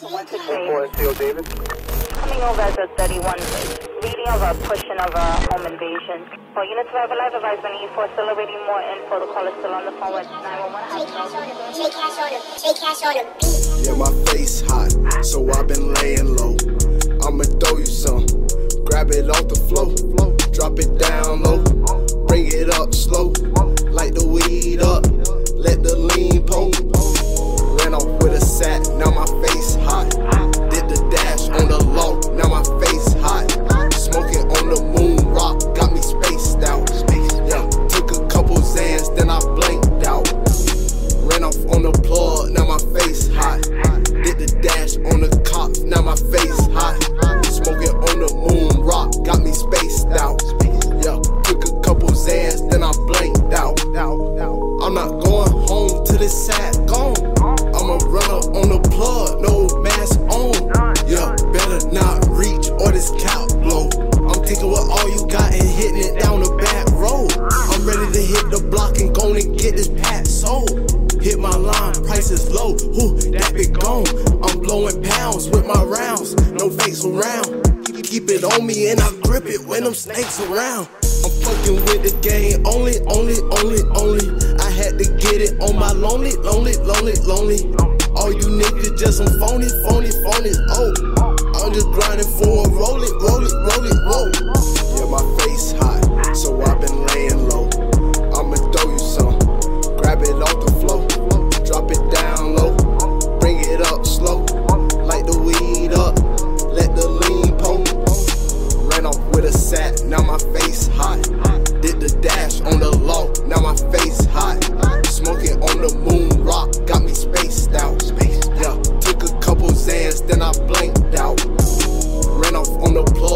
168. Theo Davis. Coming over as a 31, reading of a pushing of a home invasion. For units of live advice on E4, still awaiting more info. The caller still on the phone with 911. Take cash on him. Take cash on him. Beat. Yeah, my face hot, so I've been laying low. I'ma throw you some, grab it off the floor, drop it down low, bring it up slow, sack, now my face hot. Did the dash on the low, now my face hot. Smoking on the moon rock, got me spaced out. Yeah, took a couple Zans, then I blanked out. Ran off on the plug, now my face hot. Did the dash on the cops, now my face hot. Smoking on the moon rock, got me spaced out. Yeah, took a couple Zans, then I blanked out. I'm not going home till this sack is low, whoo, that big gone. I'm blowing pounds with my rounds, no fakes around. Keep it on me and I grip it when them snakes around. I'm fucking with the game, only, only, only, only. I had to get it on my lonely, lonely, lonely, lonely. All you niggas just some phony, phony, phony. Oh, I'm just grinding for a roll it, roll it, roll it, roll. sat, now my face hot. Did the dash on the law, now my face hot. Smoking on the moon rock, got me spaced out. Yeah, took a couple Zans, then I blanked out. Ran off on the plug.